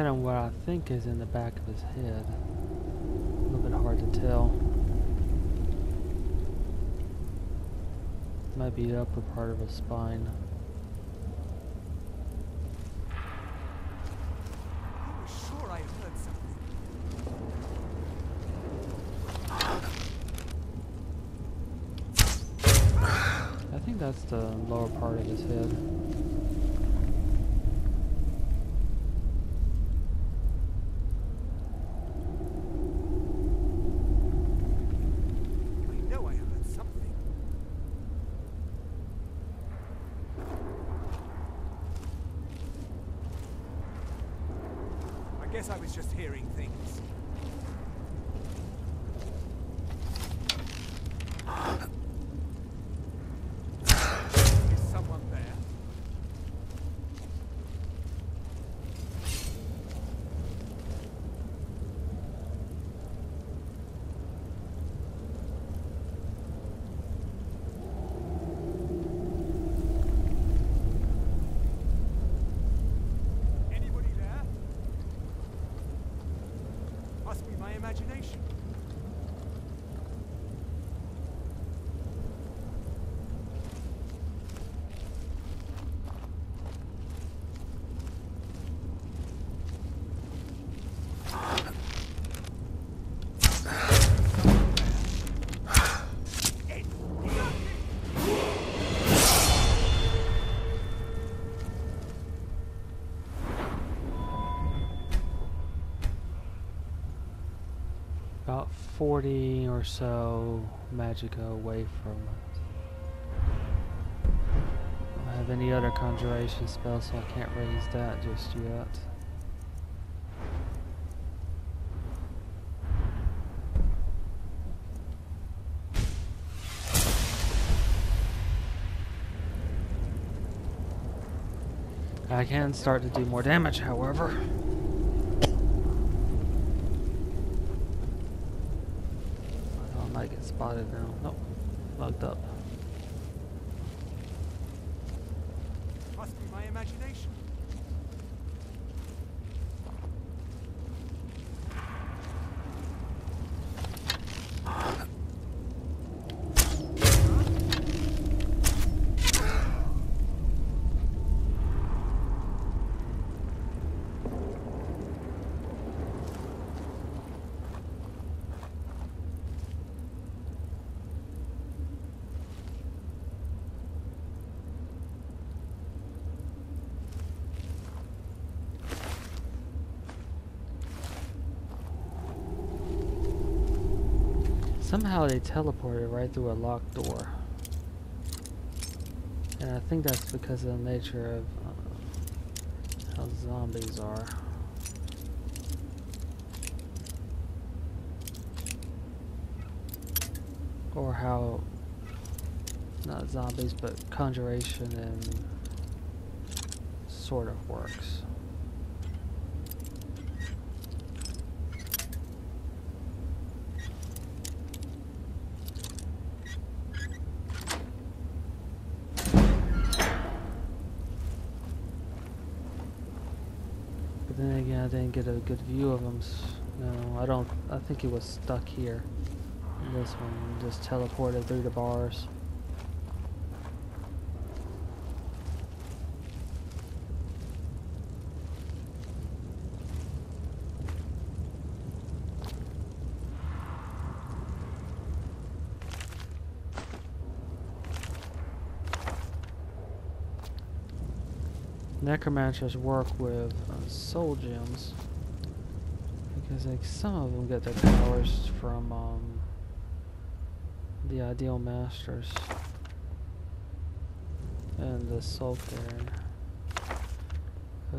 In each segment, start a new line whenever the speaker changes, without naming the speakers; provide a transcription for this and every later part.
hit on what I think is in the back of his head. A little bit hard to tell. Might be the upper part of his spine.
I was sure I heard something.
I think that's the lower part of his head.
I know I heard something. I was just hearing things. Is someone there? Anybody there? Must be my imagination.
40 or so magicka away from it. I have any other conjuration spells, so I can't raise that just yet. I can start to do more damage, however. Oh, Spotted now. Nope. Locked up.
Must be my imagination.
Somehow they teleported right through a locked door. And I think that's because of the nature of uh, how zombies are. Or how, not zombies, but conjuration and sort of works. But then again, I didn't get a good view of him. No, I don't. I think he was stuck here. This one just teleported through the bars. Necromancers work with uh, soul gems because like some of them get their powers from um, the ideal masters and the soul cairn,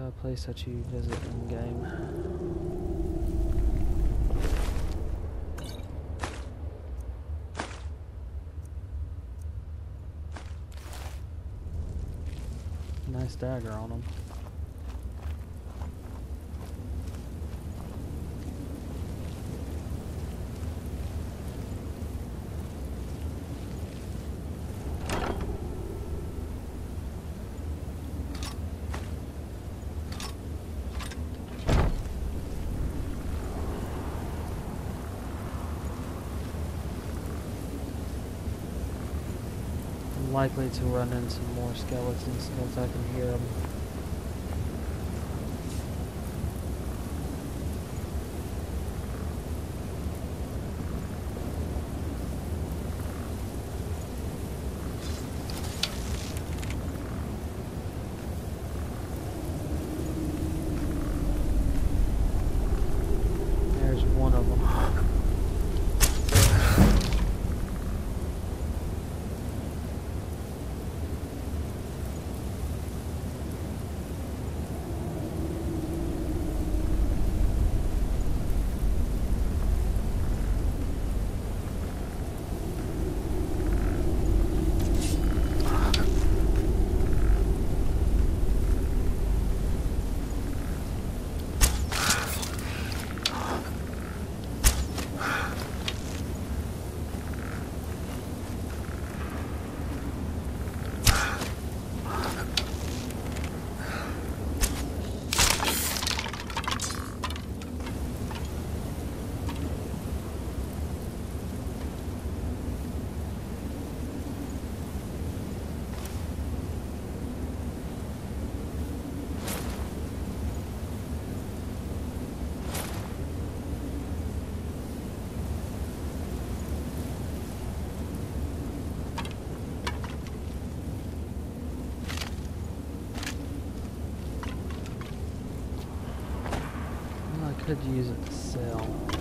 a place that you visit in game. Dagger on him. I'm likely to run into more skeletons because I can hear them. There's one of them. Well, I could use it to sell.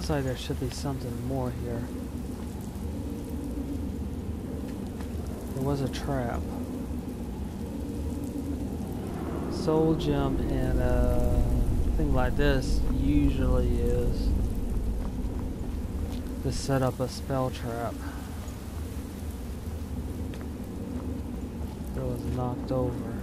Looks like there should be something more here. There was a trap. Soul gem and a thing like this usually is to set up a spell trap. It was knocked over.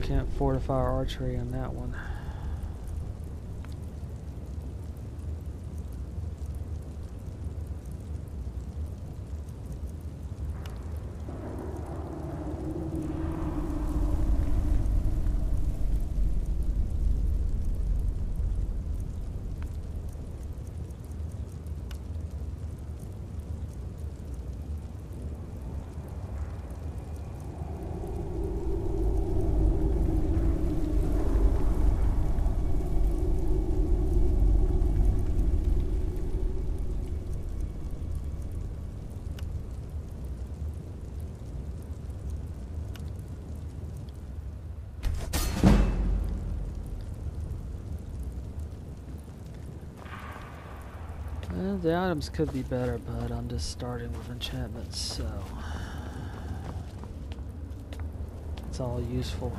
Can't fortify our archery on that one. Well, the items could be better, but I'm just starting with enchantments, so it's all useful.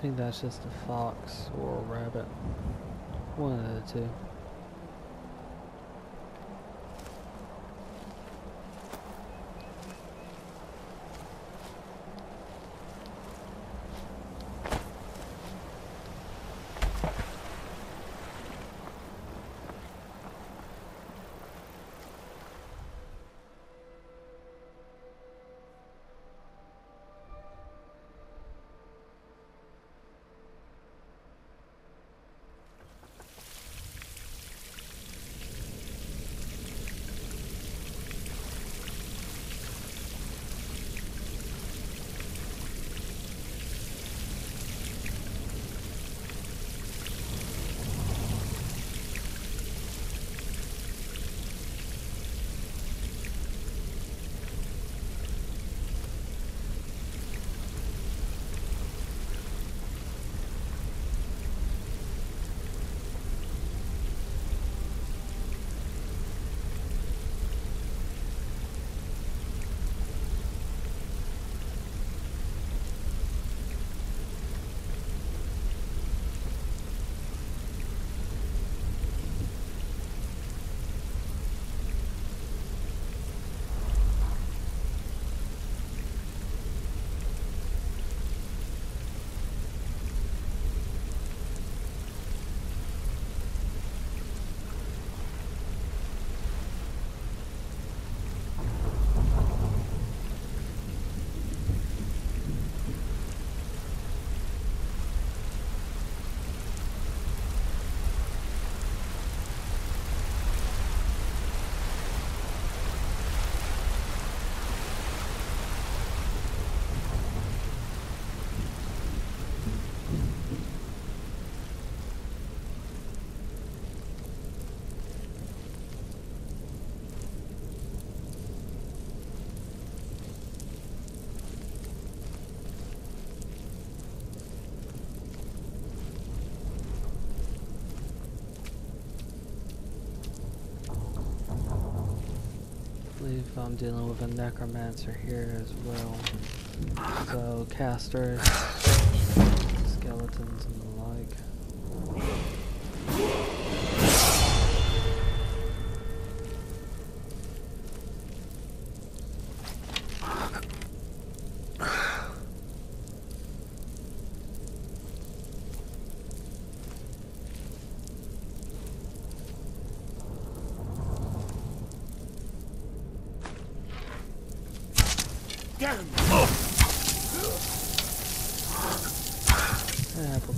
I think that's just a fox or a rabbit. One of the two. I'm dealing with a necromancer here as well. So casters, skeletons and the like.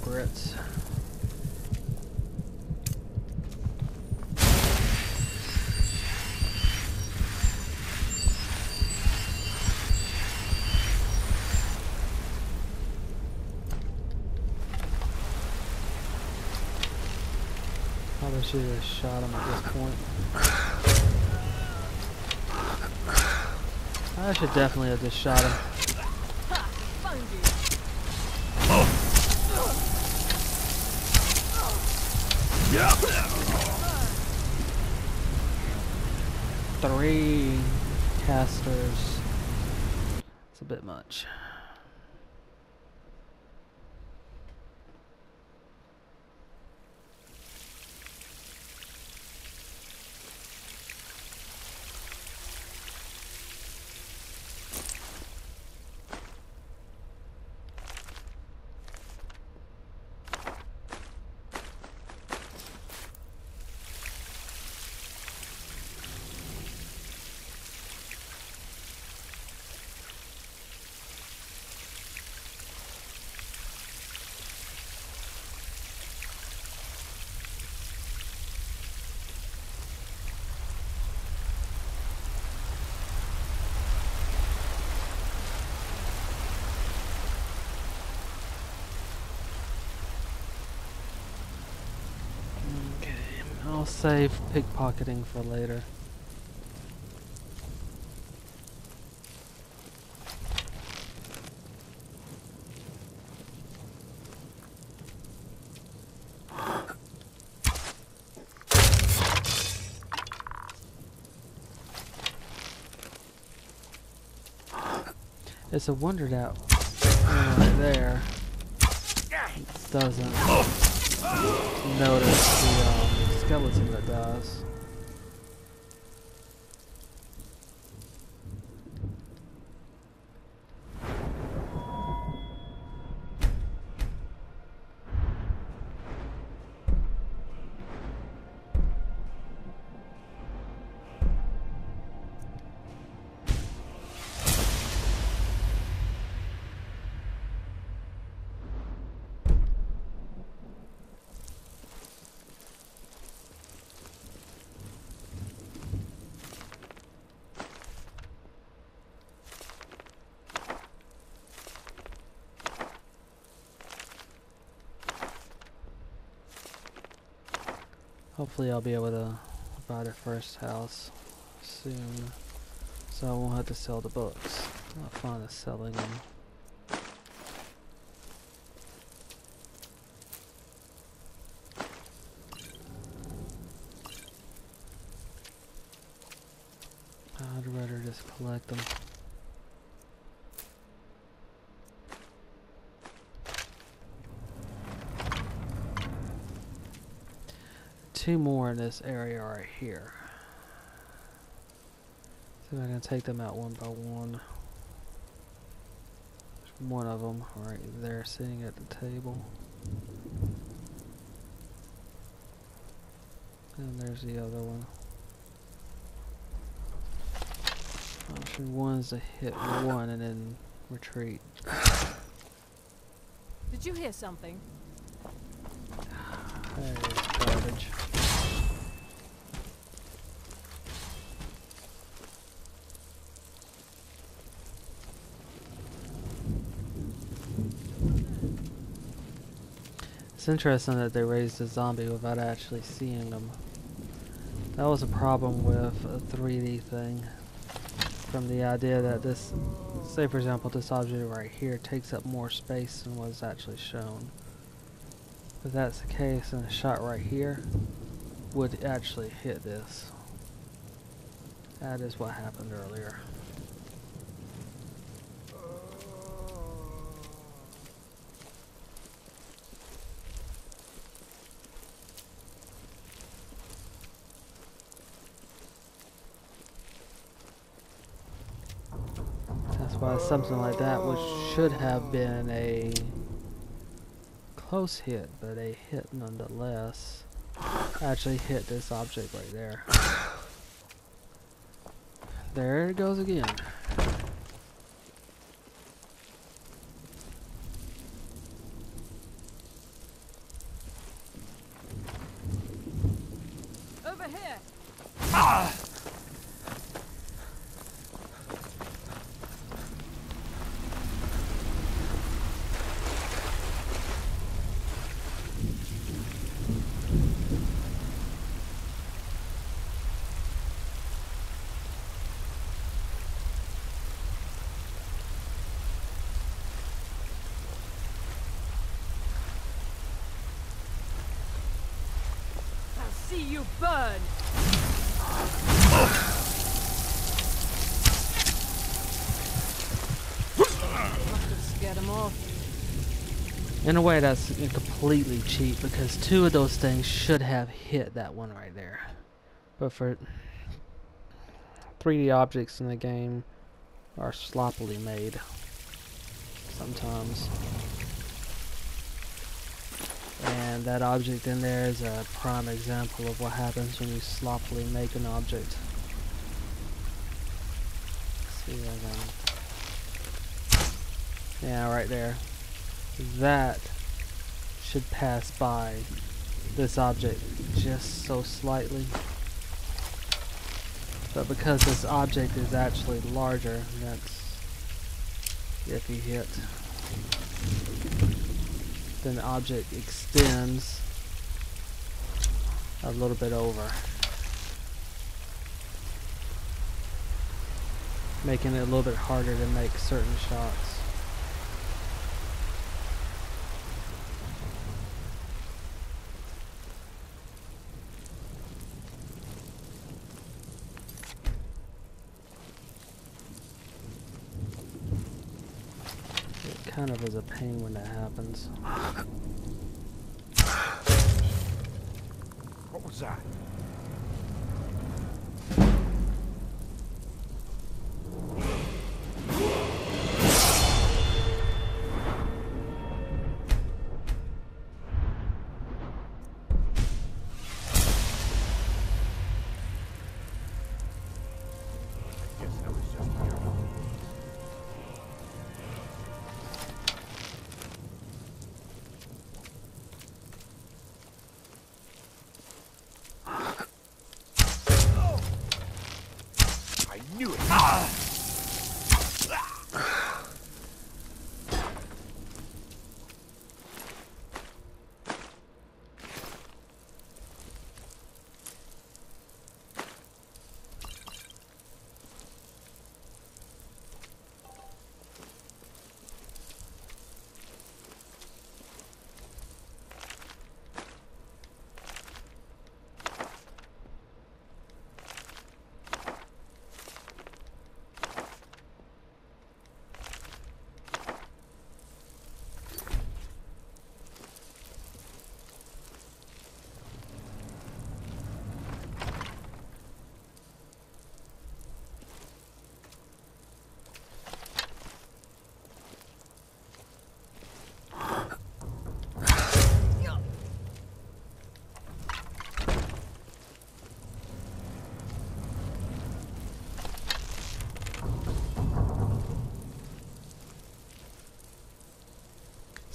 Hypocrites. Probably should have shot him at this point. I should definitely have just shot him. Three casters. It's a bit much. Okay, I'll save pickpocketing for later. It's a wonder that right there doesn't notice the um, skeleton that dies. Hopefully I'll be able to buy the first house soon. So I won't have to sell the books. Not fond of selling them. I'd rather just collect them. Two more in this area right here. See if I can take them out one by one. There's one of them right there sitting at the table. And there's the other one. Option one is to hit one and then retreat.
Did you hear something?
Is garbage. It's interesting that they raised a zombie without actually seeing them. That was a problem with a 3D thing. From the idea that this, say for example, this object right here takes up more space than was actually shown. If that's the case, then a shot right here would actually hit this. That is what happened earlier. That's why something like that, which should have been a close hit, but a hit nonetheless, actually hit this object right there. There it goes again.
Over here. I'll see you burn. Must have scared him off.
In a way, that's completely cheap because two of those things should have hit that one right there. But for 3D objects in the game are sloppily made sometimes. And that object in there is a prime example of what happens when you sloppily make an object. see I can- Yeah, right there. That should pass by this object just so slightly. But because this object is actually larger, that's if you hit then the object extends a little bit over. Making it a little bit harder to make certain shots. It kind of is a pain when that happens.
What was that?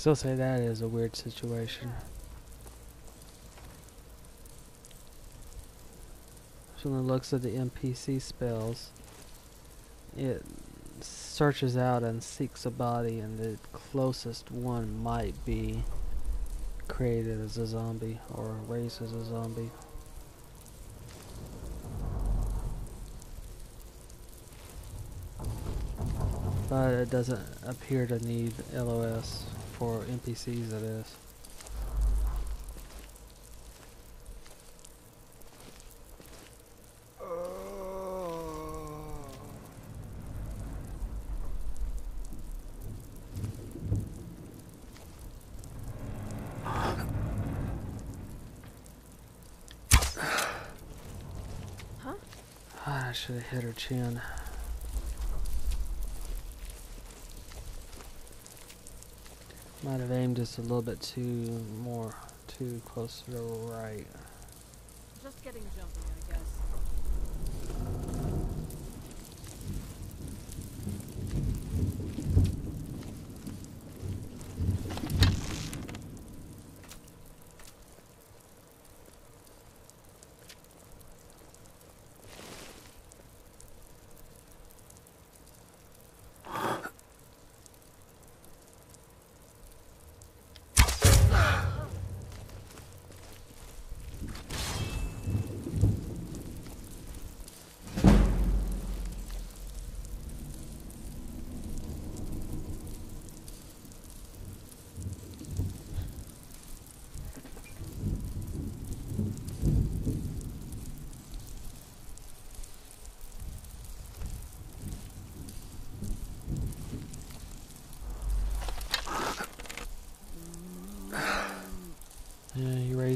Still say that is a weird situation. From the looks of the NPC spells, it searches out and seeks a body, and the closest one might be created as a zombie or raised as a zombie. But it doesn't appear to need LOS for NPCs, it is.
Huh?
I should have hit her chin. Might have aimed just a little bit too more, too close to the right.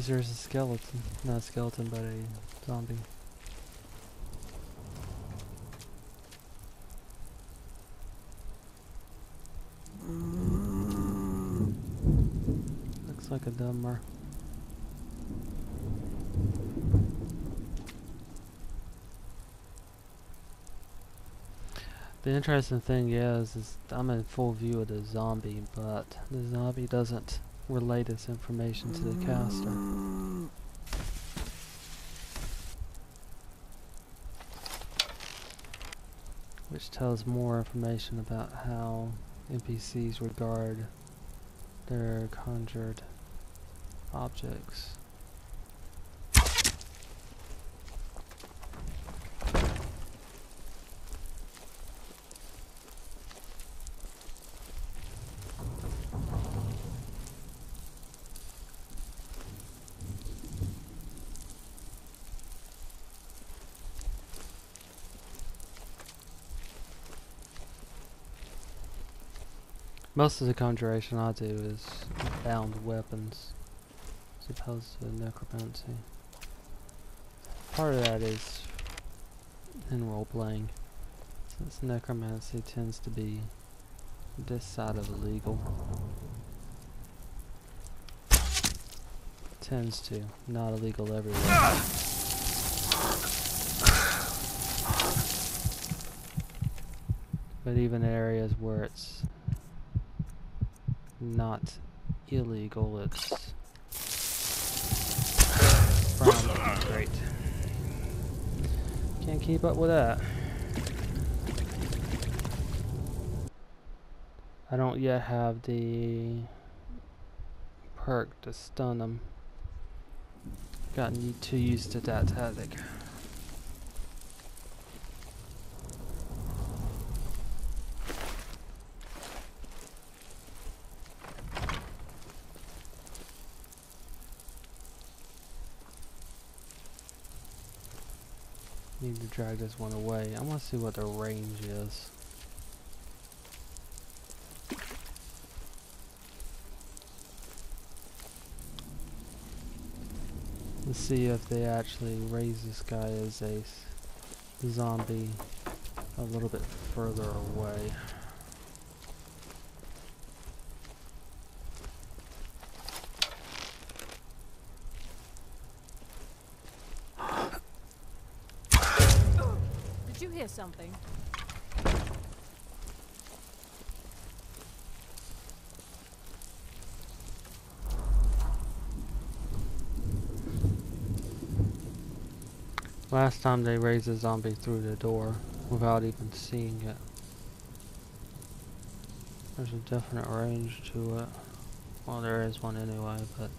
Raise there's a skeleton. Not a skeleton, but a zombie. Looks like a dumber. The interesting thing is, is I'm in full view of the zombie, but the zombie doesn't relay this information to the caster. Which tells more information about how NPCs regard their conjured objects. Most of the conjuration I do is bound weapons, as opposed to necromancy. Part of that is in role playing, since necromancy tends to be this side of illegal. Tends to, not illegal everywhere. But even areas where it's not illegal, it's frowned Great. Can't keep up with that. I don't yet have the perk to stun them. Gotten too used to that tactic. Need to drag this one away. I want to see what the range is. Let's see if they actually raise this guy as a zombie a little bit further away.
Did something?
Last time they raised a zombie through the door without even seeing it. There's a definite range to it. Well, there is one anyway, but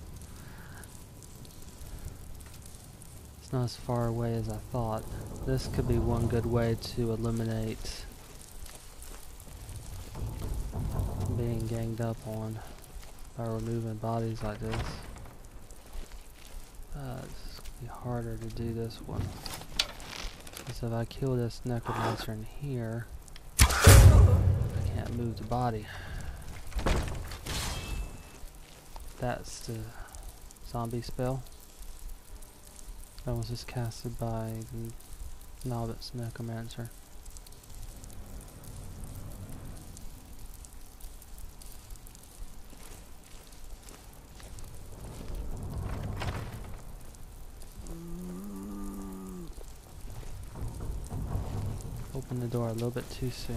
not as far away as I thought. This could be one good way to eliminate being ganged up on by removing bodies like this. Uh, it's gonna be harder to do this one. Because if I kill this necromancer in here, I can't move the body. That's the zombie spell. That was just casted by the novice necromancer. Open the door a little bit too soon.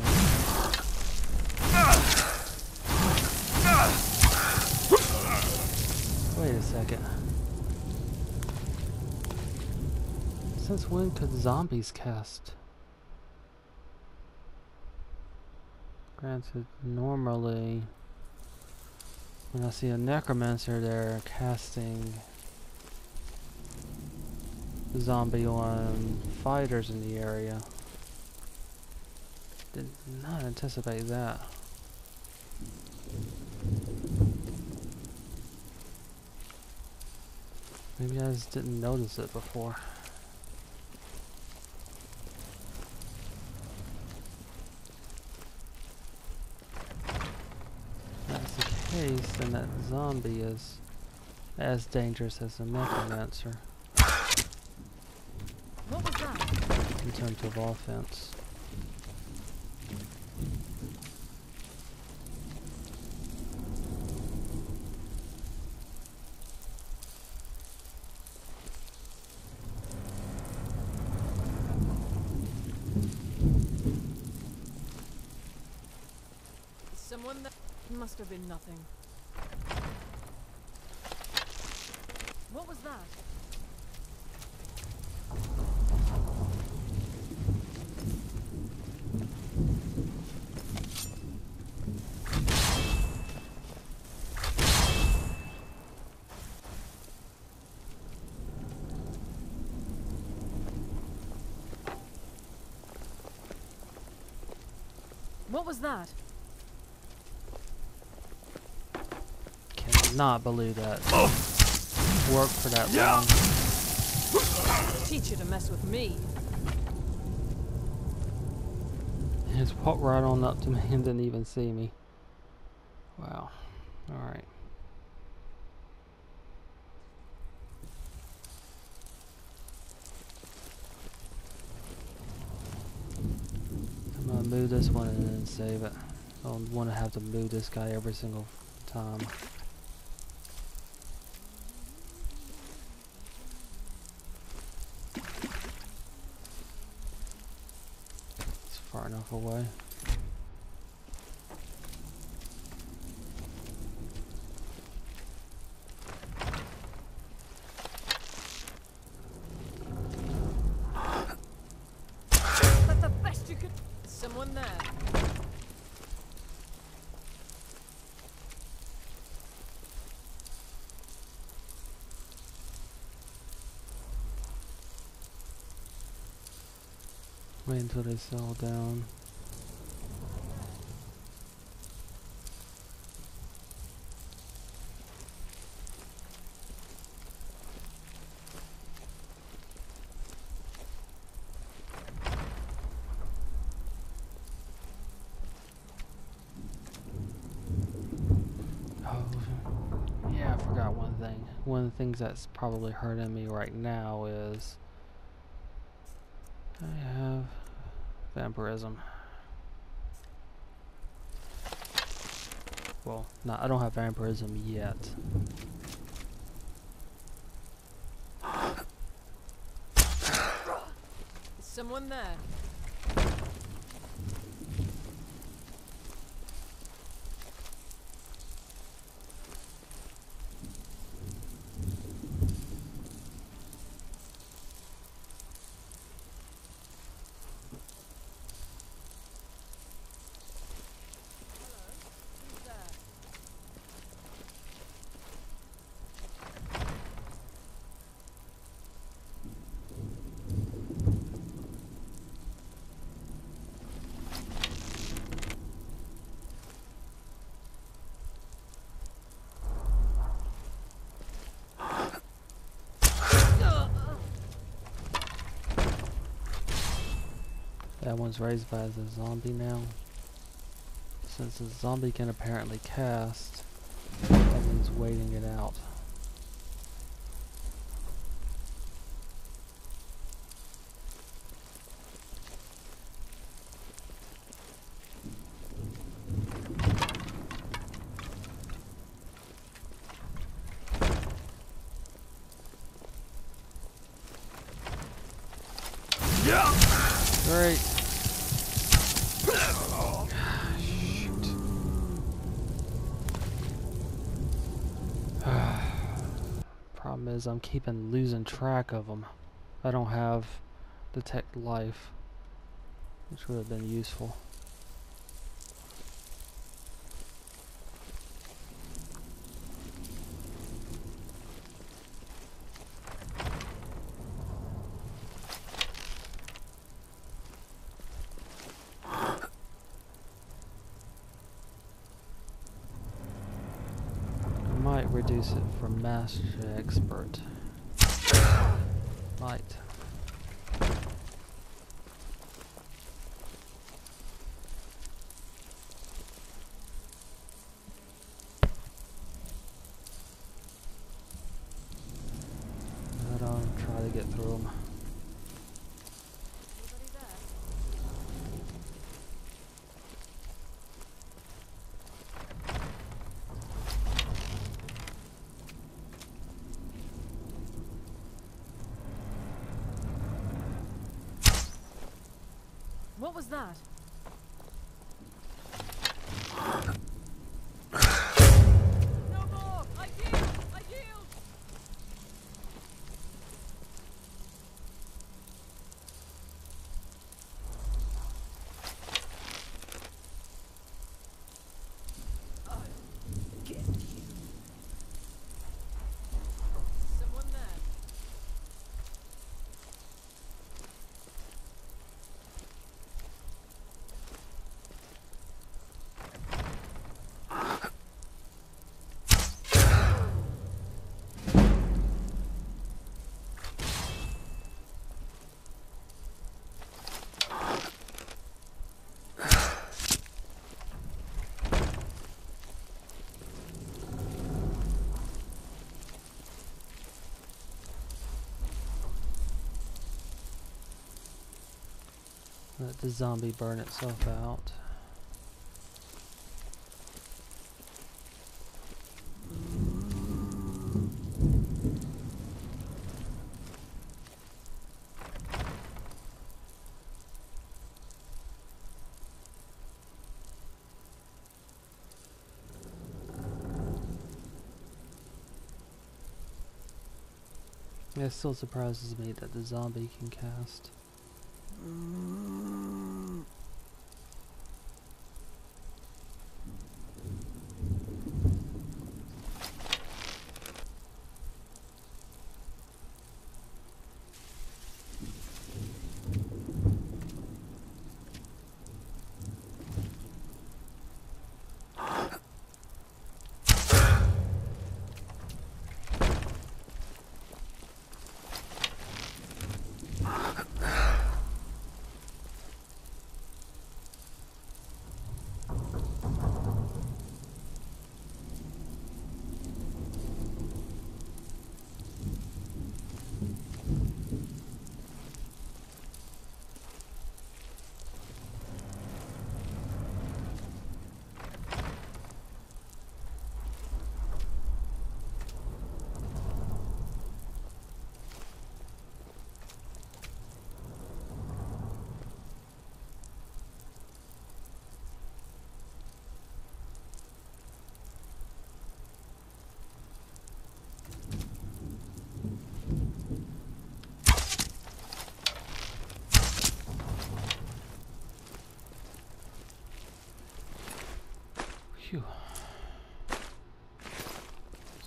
Wait a second. Since when could zombies cast? Granted, normally when I see a necromancer, they're casting zombie on fighters in the area. Did not anticipate that. Maybe I just didn't notice it before. If that's the case, then that zombie is as dangerous as the necromancer
What was that?
in terms of offense.
Someone that Must have been nothing. What was that? What was that?
Cannot believe that worked for that long.
Teach you to mess with me.
He just walked right on up to me and didn't even see me. Wow. Alright. I'm gonna move this one and then save it. I don't want to have to move this guy every single time. It's far enough away.
That's the best you could. Is someone there?
Wait until they settle down. Oh, yeah, I forgot one thing. One of the things that's probably hurting me right now is I have vampirism. Well, no, I don't have vampirism yet.
Someone there?
That one's raised by the zombie now. Since the zombie can apparently cast, that means waiting it out. Great. Is, I'm keeping losing track of them. I don't have detect life, which would have been useful. I might it from master expert. Might. get through them.
Anybody there? What was that? No more! I yield! I yield! I'll get you. Someone there.
Let the zombie burn itself out. It still surprises me that the zombie can cast.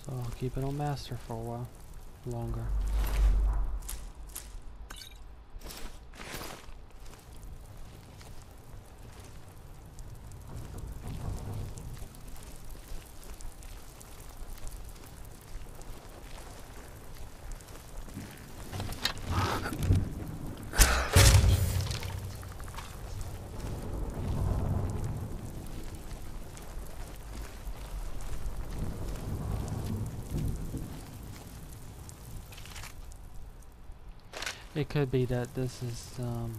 So I'll keep it on master for a while longer. It could be that this is um,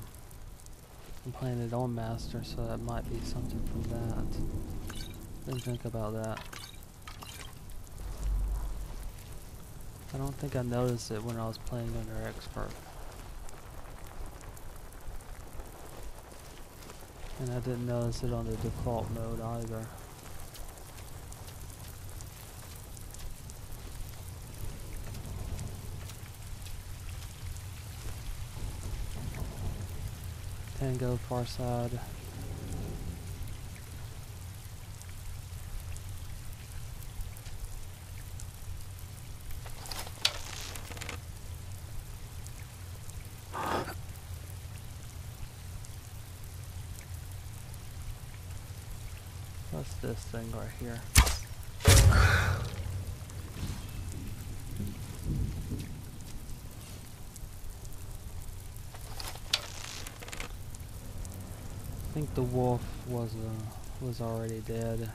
I'm playing it on master, so that might be something from that. Didn't think about that. I don't think I noticed it when I was playing under expert. And I didn't notice it on the default mode either. Tango far side. What's this thing right here? The wolf was uh, was already dead.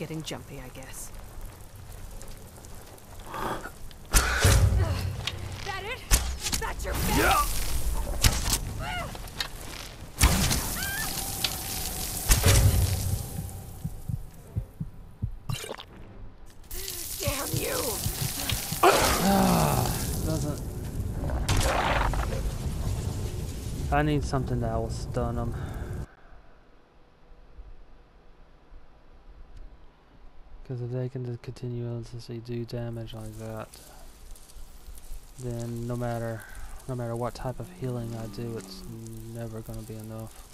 Getting jumpy, I guess.
That it? That's your best? Damn you!
Doesn't. I need something that will stun them. Because if they can just continuously do damage like that, then no matter no matter what type of healing I do, it's never going to be enough.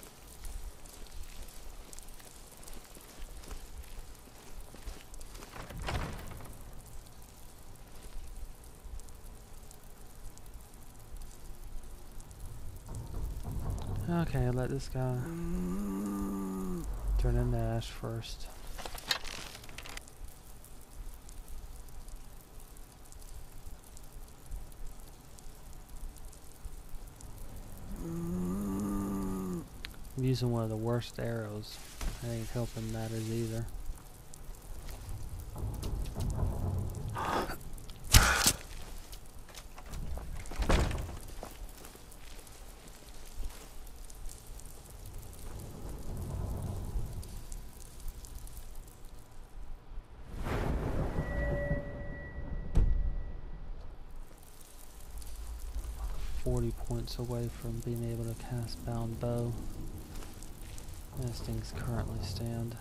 Okay, let this guy mm. turn into ash first. Using one of the worst arrows. I ain't helping matters either. Forty points away from being able to cast bound bow. As things currently stand.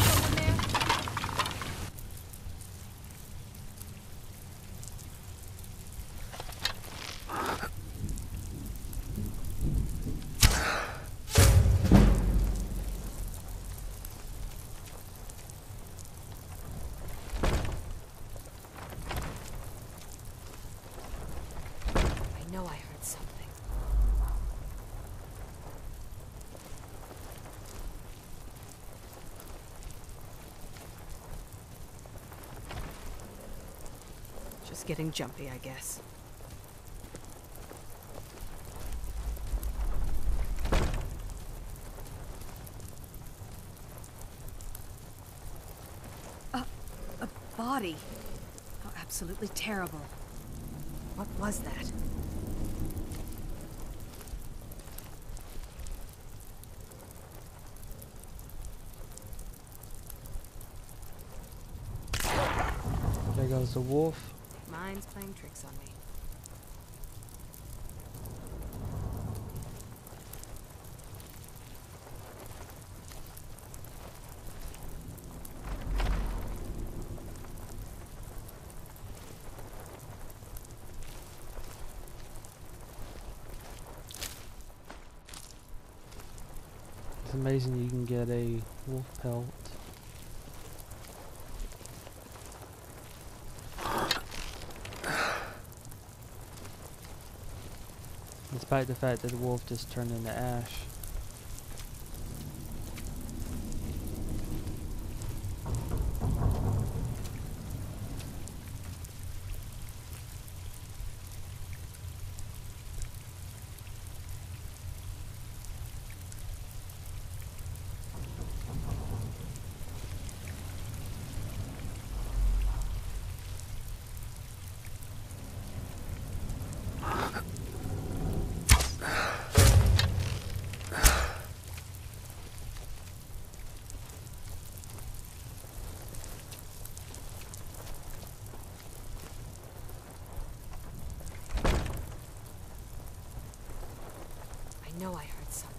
Someone there?
I know I heard something. Just getting jumpy, I guess. A, a body. How absolutely terrible. What was that?
There goes the wolf.
Mine's playing tricks on me.
It's amazing you can get a wolf pelt. Despite the fact that the wolf just turned into ash.
Know I heard something.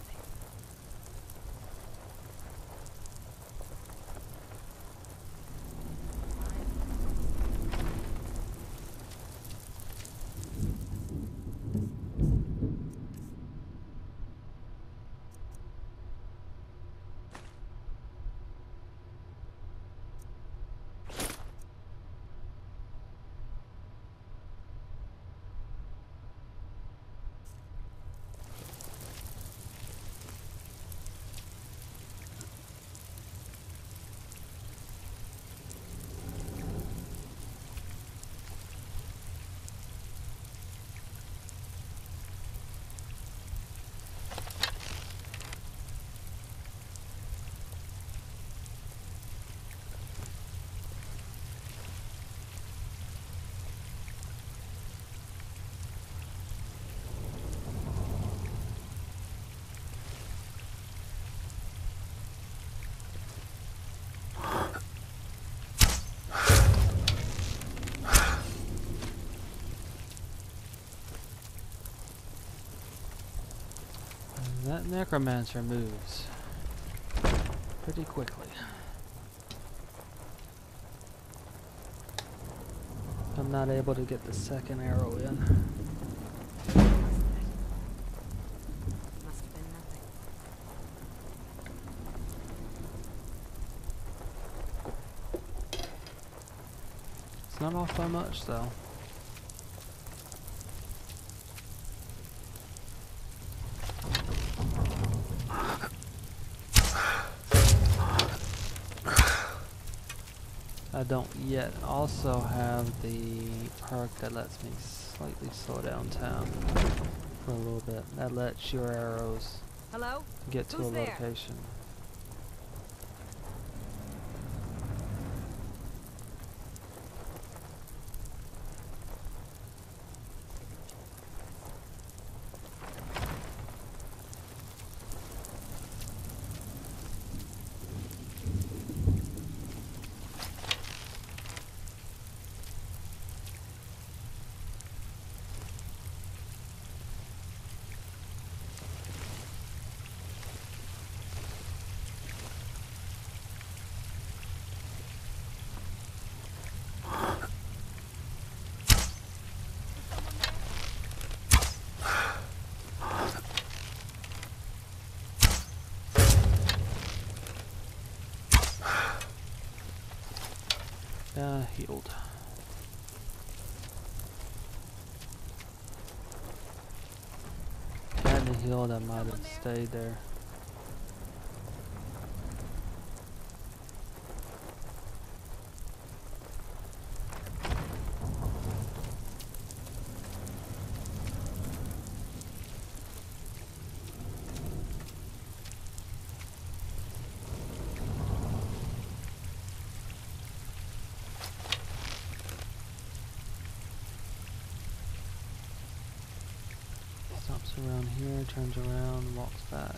That necromancer moves pretty quickly. I'm not able to get the second arrow in.
Must have been nothing.
It's not off by much though. Don't yet also have the perk that lets me slightly slow down time for a little bit. That lets your arrows
Hello?
get to
Who's
a
there?
Location. Uh, healed. Hadn't healed, I might have stayed there. Around here, turns around, walks back.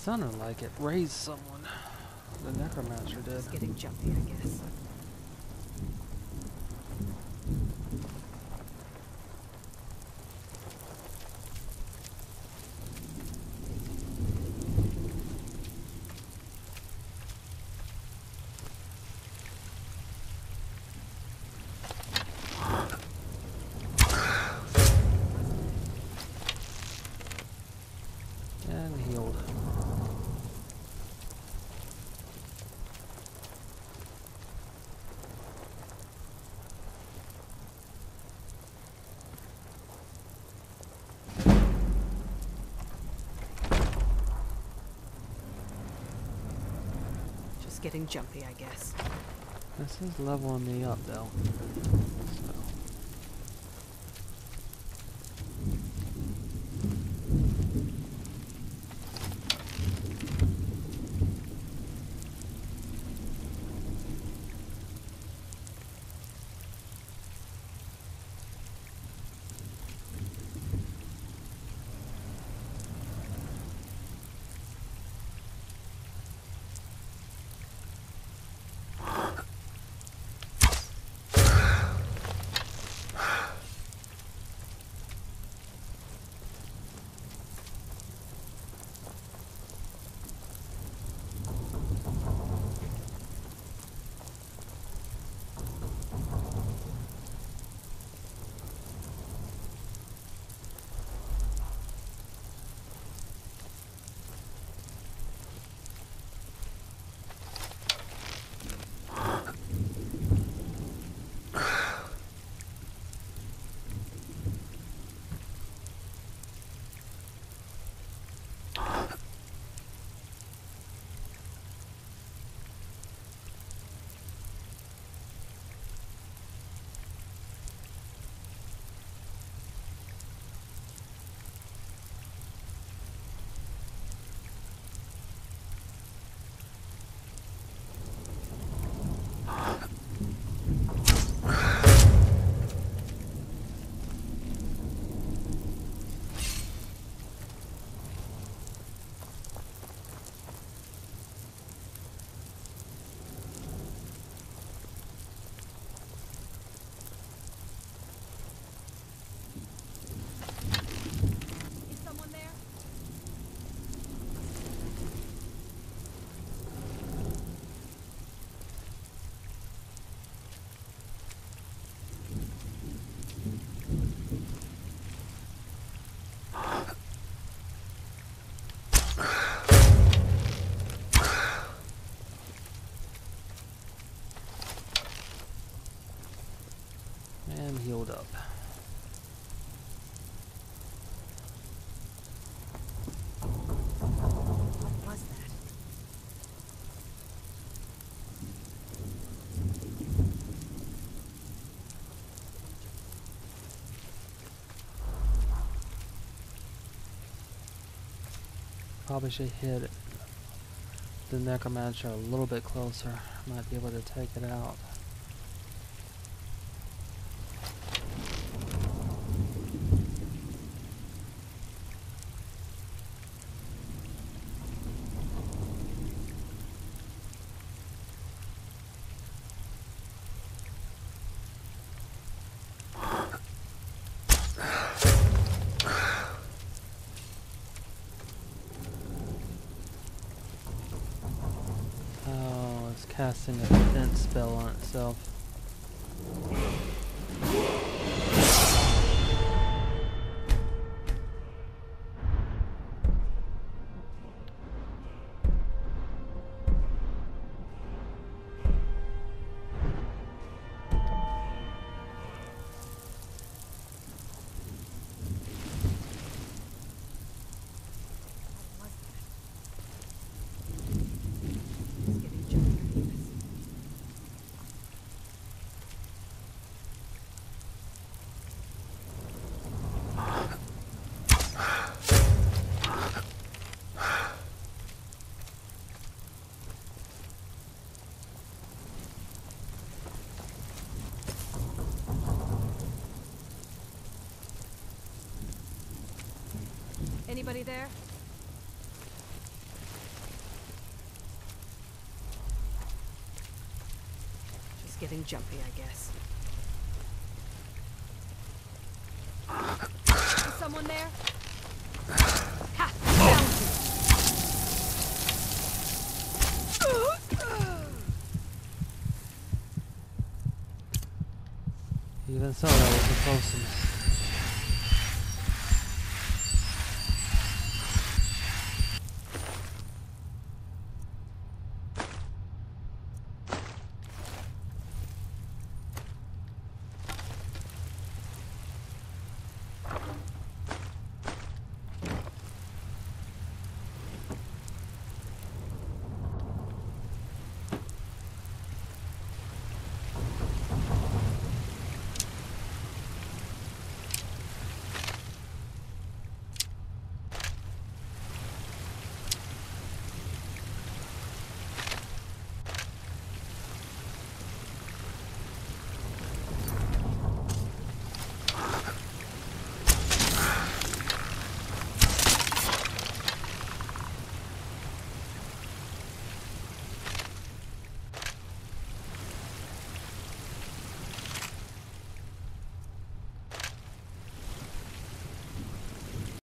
Sounded like it raised someone. The necromancer did.
Just getting jumpy, I guess.
And healed.
Just getting jumpy, I guess.
This is leveling me up though. So. Probably should hit the necromancer a little bit closer. Might be able to take it out. Oh, it's casting a defense spell on itself.
Anybody there? Just getting jumpy, I guess. Is someone there?
Even so, that was a close